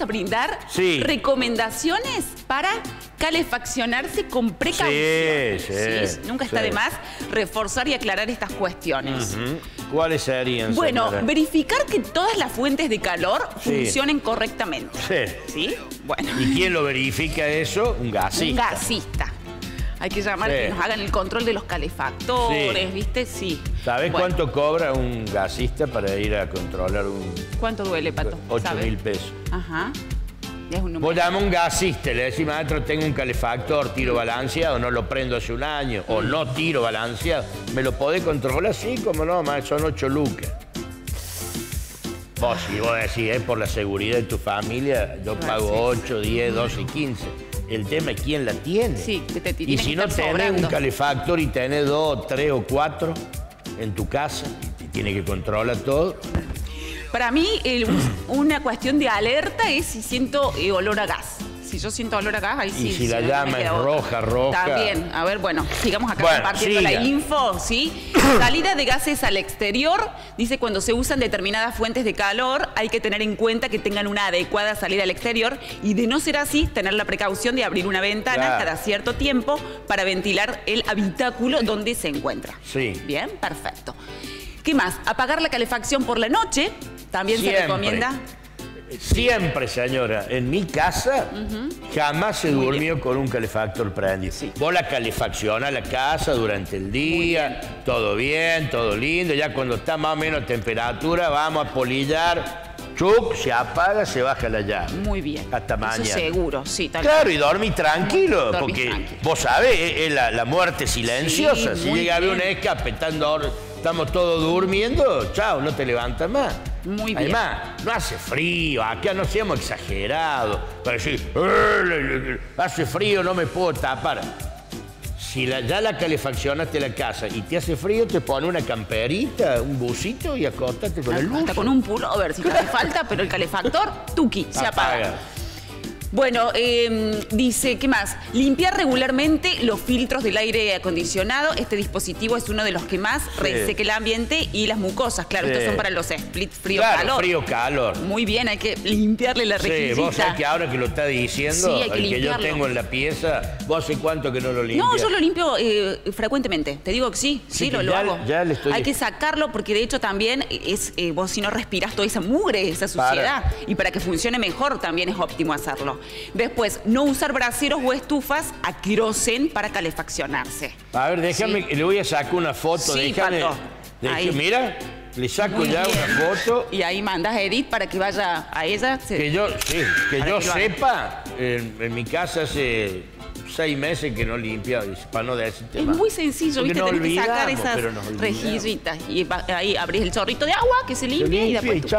a brindar Sí. recomendaciones para calefaccionarse con precaución. Sí, sí, Nunca está de más reforzar y aclarar estas cuestiones. ¿Cuáles serían, Bueno, señora? verificar que todas las fuentes de calor funcionen correctamente. Sí. ¿Sí? Bueno. ¿Y quién lo verifica eso? Un gasista. Un gasista. Hay que llamar Sí. que nos hagan el control de los calefactores, Sí. ¿viste? Sí. ¿Sabes Bueno, cuánto cobra un gasista para ir a controlar un ¿Cuánto duele, Pato? 8 ¿Sabe? mil pesos? Ajá. Es un. Vos a un gasista, le decís, maestro, tengo un calefactor, tiro balanceado, no lo prendo hace un año, o no tiro balanceado. ¿Me lo podés controlar? Sí, como no, maestro, son 8 lucas. Vos, si vos decís, es por la seguridad de tu familia, yo pago sí. 8, 10, 12 y 15. El tema es quién la tiene. Sí, que te- te y si que no tenés un calefactor y tenés dos, tres o cuatro en tu casa, y tiene que controlar todo. Para mí, el- una cuestión de alerta es si siento eh, olor a gas. Si yo siento olor a gas, ahí sí. si la no me llama es roja, roja. También. A ver, bueno, sigamos acá Bueno, compartiendo la info, ¿sí? Salida de gases al exterior. Dice cuando se usan determinadas fuentes de calor, hay que tener en cuenta que tengan una adecuada salida al exterior y de no ser así, tener la precaución de abrir una ventana Claro. cada cierto tiempo para ventilar el habitáculo donde se encuentra. Sí. Bien, perfecto. ¿Qué más? Apagar la calefacción por la noche. También Siempre. se recomienda. Siempre, señora, en mi casa jamás se durmió con un calefactor prendido. Vos la calefacciona la casa durante el día, todo bien, todo lindo. Ya cuando está más o menos temperatura, vamos a polillar. Chuc, se apaga, se baja la llave. Muy bien. Hasta Eso mañana. seguro, sí. tal Claro, y dormí tranquilo, porque tranquilo. vos sabés, es, la, la muerte silenciosa. Sí, si llega a haber un escape, están estamos todos durmiendo, chao, no te levantas más. Muy bien. Además, no hace frío, acá no seamos exagerados. Para decir, "Eh, hace frío, no me puedo tapar. Si la- ya la calefaccionaste la casa y te hace frío, te pone una camperita, un busito y acóstate con el Hasta buzo. con un pullover si te hace falta, pero el calefactor, tuki, se apaga. Apaga. Bueno, eh, dice, ¿qué más? Limpiar regularmente los filtros del aire acondicionado. Este dispositivo es uno de los que más reseca el ambiente y las mucosas. Claro, Sí. estos son para los Claro, frío-calor. frío-calor. Muy bien, hay que limpiarle la Sí, rejillita. vos sabés que ahora que lo está diciendo, Sí, hay que el que yo tengo en la pieza, ¿vos hace cuánto que no lo limpias? No, yo lo limpio eh, frecuentemente. Te digo que sí, sí, Sí, lo, ya- hago. ya le estoy- Hay que sacarlo porque de hecho también es eh, vos si no respirás toda esa mugre, esa Para. suciedad. Y para que funcione mejor también es óptimo hacerlo. Después, no usar braseros o estufas a querosén para calefaccionarse. A ver, déjame, Sí. le voy a sacar una foto, Sí, déjame. Pato. deje- Ahí. mira, le saco Muy ya bien. una foto. Y ahí mandas a Edith para que vaya a ella. se- Que yo, sí, que yo que sepa, en, en mi casa hace seis meses que no limpia, para no decirte Es más. muy sencillo, Porque ¿viste? Tenés que sacar esas rejillitas. Y ahí abrís el chorrito de agua que se Se limpia y después tú.